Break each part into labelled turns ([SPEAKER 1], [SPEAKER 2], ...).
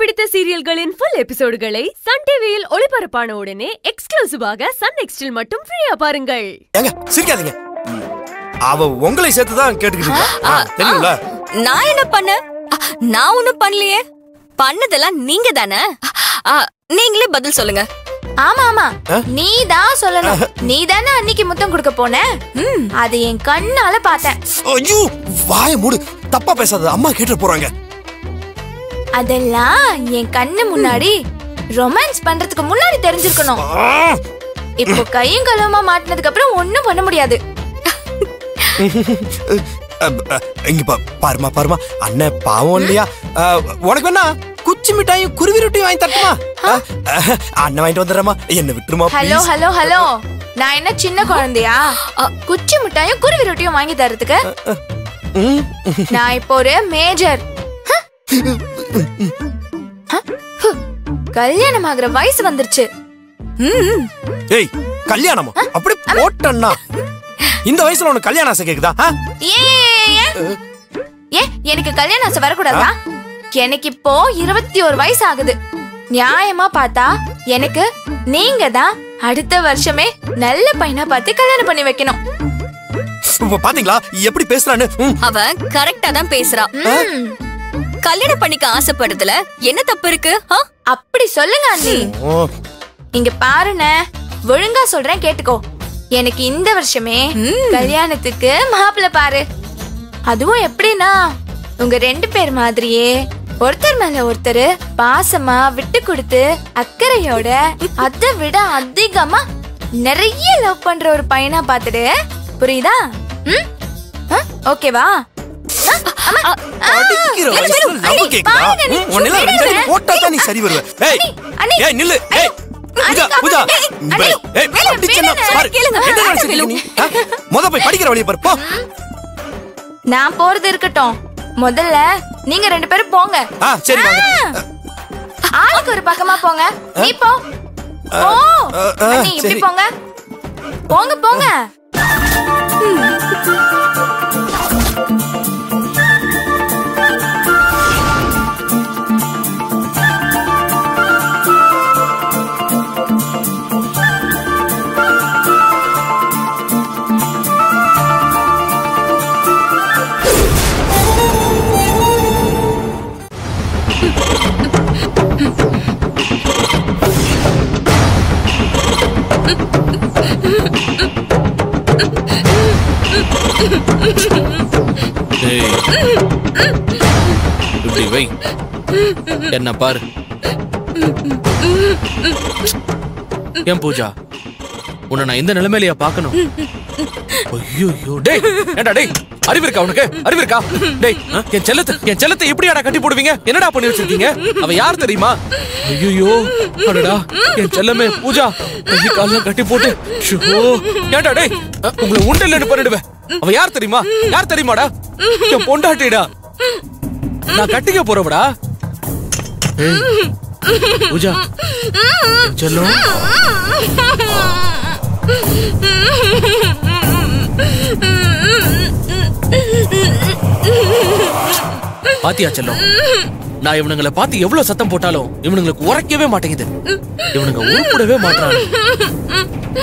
[SPEAKER 1] பிடித்த சீரியல்களின் full எபிசோடுகளை Sun டிவியில் ஒளிபரப்பான உடனே எக்ஸ்க்ளூசிவாக சன் நெக்ஸ்டில் மட்டும் ஃப்ரீயா பாருங்கள்.
[SPEAKER 2] ஏங்க சிரிக்காதீங்க. அவ உங்களை சேர்த்து தான் கேட்டுக்கிட்டு தெரியும்ல?
[SPEAKER 3] நான் என்ன பண்ண? நான் ஒண்ணும் பண்ணலையே. பண்ணதெல்லாம் நீங்க தானே நீங்களே பதில் சொல்லுங்க.
[SPEAKER 4] ஆமா ஆமா? நீ தான் சொல்லணும். நீ தானே அன்னைக்கு முத்தம் கொடுக்க போன? ம், அது என் கண்ணால பார்த்தேன்.
[SPEAKER 2] ஐயோ வாய மூடு. தப்பா பேசாத. அம்மா கேட்டு போறாங்க.
[SPEAKER 4] அதெல்லாம் என் கண்ணு முன்னாடி ரொமான்ஸ் பண்றதுக்கு முன்னாடி தெரிஞ்சிருக்கணும். இப்போ கையும் களவுமா மாட்டினதுக்கு அப்புறம் ஒண்ணும் பண்ண முடியாது.
[SPEAKER 2] இங்க பாருமா பாருமா. அண்ணன் பாவம் இல்லையா? உனக்கு வேணா குச்சி மிட்டாயும் குருவி ரொட்டியும் வாங்கி அ, அண்ணன் வாங்கிட்டு வந்துடுறமா என்ன விட்டுருமா
[SPEAKER 4] ஹலோ. Hello hello. நான் என்ன சின்ன குழந்தையா? குச்சி மிட்டாயும் குருவி ரொட்டியும் வாங்கி தரதுக்கு நான் இப்போ ஒரு மேஜர் கல்யாணம் ஆகுற வயசு வந்துருச்சு.
[SPEAKER 2] ஏய் கல்யாணமா? அப்படி போட்டண்ணா இந்த வயசுல உனக்கு கல்யாணம் ஆசை கேக்குதா?
[SPEAKER 4] ஏன் எனக்கு கல்யாணம் ஆசை வரக்கூடாதா? எனக்கு இப்போ இருபத்தி ஒரு வயசு ஆகுது. நியாயமா பார்த்தா எனக்கு நீங்க தான் அடுத்த வருஷமே நல்ல பையனா பார்த்து கல்யாணம் பண்ணி வைக்கணும்.
[SPEAKER 2] பாத்தீங்களா? எப்படி பேசுறான்னு?
[SPEAKER 3] அவன் கரெக்டா தான் பேசுறா.
[SPEAKER 4] ம்,
[SPEAKER 3] கல்யாணம் பண்ணிக்க ஆசைப்படுறதுல என்ன தப்பு இருக்கு ஆ?
[SPEAKER 4] அப்படி சொல்லுங்க அண்ணி.
[SPEAKER 2] ஓ,
[SPEAKER 4] இங்க பாருண்ணே ஒழுங்கா சொல்றேன் கேட்டுக்கோ. எனக்கு இந்த வருஷமே கல்யாணத்துக்கு மாப்பிள்ளை பாரு. அதுவும் எப்படின்னா உங்க ரெண்டு பேர் மாதிரியே ஒருத்தர் மேல ஒருத்தர் பாசமா விட்டு கொடுத்து அக்கறையோட அதை விட அதிகமா நிறைய லவ் பண்ற ஒரு பையனா பாத்துடு புரியுதா? ஓகேவா?
[SPEAKER 2] சரி வருவ. ஏய், நில்லு. ஏய், பூஜா, பூஜா.
[SPEAKER 4] ஏய்,
[SPEAKER 2] பாரு. என்ன நினைச்சிட்டு நீ? ஆ? முத போய் படிக்கிற வழியை பாரு, போ.
[SPEAKER 4] நான் போறது இருக்கட்டும் முதல்ல நீங்க ரெண்டு பேரும் போங்க
[SPEAKER 2] ஆ, சரி, வாங்க.
[SPEAKER 4] ஆளுக்கு ஒரு பக்கமா போங்க நீ போ ஓ இப்படி
[SPEAKER 2] சரி.
[SPEAKER 4] போங்க போங்க போங்க
[SPEAKER 5] இப்படி வை. என்ன பாரு. ஏன் பூஜா? உன்னை நான் இந்த நிலைமையிலயா பார்க்கணும்? ஐயோ டேய் ஏண்டா டேய் அறிவு இருக்கா உனக்கு? அறிவு இருக்கா? டேய் என் செல்லத்தை என் செல்லத்தை எப்படியாடா கட்டி போடுவீங்க? என்னடா பண்ணி வச்சிருக்கீங்க? அவ யார் தெரியுமா? ஐயோ அடடா என் செல்லமே பூஜா கை கால்லாம் கட்டி போட்டு ஷோ ஏண்டா டேய் உங்களை உண்டல்லன்னு பண்ணிடுவேன். அவ யார் தெரியுமா? யார் தெரியுமாடா? என் பொண்டாட்டிடா. நான் கட்டிக்க போறவடா. பூஜா செல்லம். பாத்தியா செல்லம்? நான் இவனுங்களை பார்த்து எவ்வளவு சத்தம் போட்டாலும் இவனுங்களுக்கு உரைக்கவே மாட்டேங்குது. இவனுங்க உருப்படவே மாட்டாங்க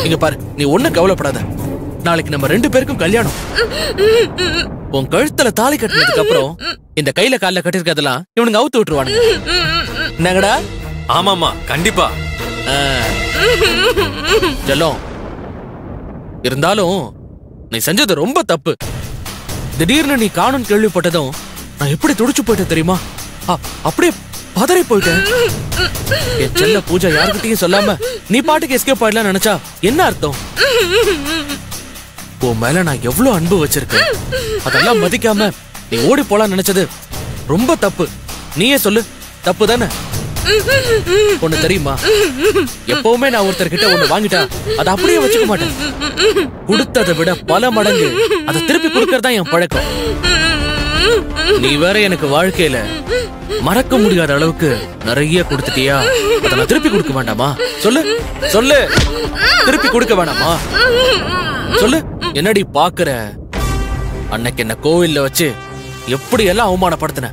[SPEAKER 5] இங்க பாரு நீ ஒண்ணும் கவலைப்படாத. நாளைக்கு நம்ம ரெண்டு பேருக்கும் கல்யாணம். உன் கழுத்துல தாலி கட்டினதுக்கு அப்புறம் இந்த கையில கால்ல கட்டிருக்கதெல்லாம் இவனுங்க அவுத்து விட்டுருவானுங்க. என்னங்கடா?
[SPEAKER 6] ஆமாமா கண்டிப்பா.
[SPEAKER 5] செல்லம் இருந்தாலும் நீ செஞ்சது ரொம்ப தப்பு. திடீர்னு நீ காணும் கேள்விப்பட்டதும் நான் எப்படி துடிச்சு போயிட்டேன் தெரியுமா? அப்படியே பதறி போயிட்டேன். என் செல்ல பூஜா யாருக்கிட்டையும் சொல்லாம நீ பாட்டுக்கு எஸ்கேப் ஆயிடலாம் நினைச்சா என்ன அர்த்தம்? உன் மேல நான் எவ்வளவு அன்பு வச்சிருக்கேன்? அதெல்லாம் மதிக்காம நீ ஓடி போலாம் நினைச்சது ரொம்ப தப்பு. நீயே சொல்லு தப்பு தானே? ஒண்ணு தெரியுமா? எப்பவுமே நான் ஒருத்தர் கிட்ட ஒண்ணு வாங்கிட்டா அதை அப்படியே வச்சுக்க மாட்டேன். கொடுத்ததை விட பல மடங்கு அதை திருப்பி கொடுக்கறதா என் பழக்கம். நீ வேற எனக்கு வாழ்க்கையில மறக்க முடியாத அளவுக்கு நிறைய கொடுத்துட்டியா? அதை நான் திருப்பி கொடுக்க வேண்டாமா? சொல்லு சொல்லு. திருப்பி கொடுக்க வேணாமா? சொல்லு. என்னடி பாக்குற? அன்னைக்கு என்ன கோவில்ல வச்சு எப்படி எல்லாம் அவமானப்படுத்தின?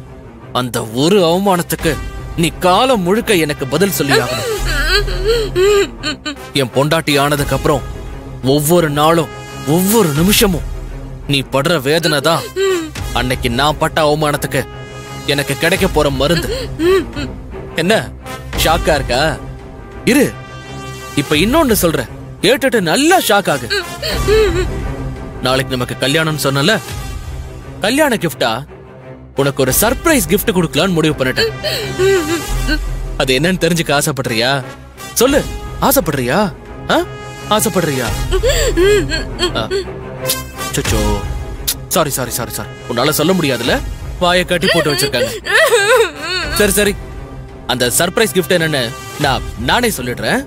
[SPEAKER 5] அந்த ஒரு அவமானத்துக்கு நீ காலம் முழுக்க எனக்கு பதில் சொல்லி ஆகணும் என் பொண்டாட்டி ஆனதுக்கு அப்புறம் ஒவ்வொரு நாளும் ஒவ்வொரு நிமிஷமும் நீ படுற வேதனை தான் அன்னைக்கு நான் பட்ட அவமானத்துக்கு எனக்கு கிடைக்க போற மருந்து. என்ன? ஷாக்கா இருக்கா? இரு. இப்ப இன்னொன்னு சொல்ற கேட்டுட்டு நல்லா ஷாக் ஆகு. நாளைக்கு நமக்கு கல்யாணம்னு சொன்னல? கல்யாண கிஃப்டா உனக்கு ஒரு சர்ப்ரைஸ் கிஃப்ட் கொடுக்கலாம்னு முடிவு பண்ணிட்டேன். அது என்னன்னு தெரிஞ்சுக்க ஆசைப்படுறியா? சொல்லு. ஆசைப்படுறியா? ஆசைப்படுறியா? சச்சோ சாரி சாரி சாரி சாரி உன்னால சொல்ல முடியாதுல வாயை கட்டி போட்டு வச்சிருக்காங்க. சரி சரி. அந்த சர்ப்ரைஸ் கிஃப்ட் என்னன்னு நான் நானே சொல்லிடுறேன்.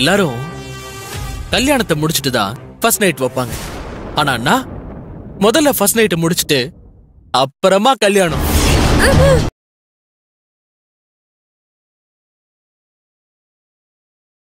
[SPEAKER 5] எல்லாரும் கல்யாணத்தை முடிச்சிட்டு தான் ஃபர்ஸ்ட் நைட் வைப்பாங்க. ஆனா நான் முதல்ல ஃபர்ஸ்ட் நைட்டை முடிச்சிட்டு அப்புறமா கல்யாணம்.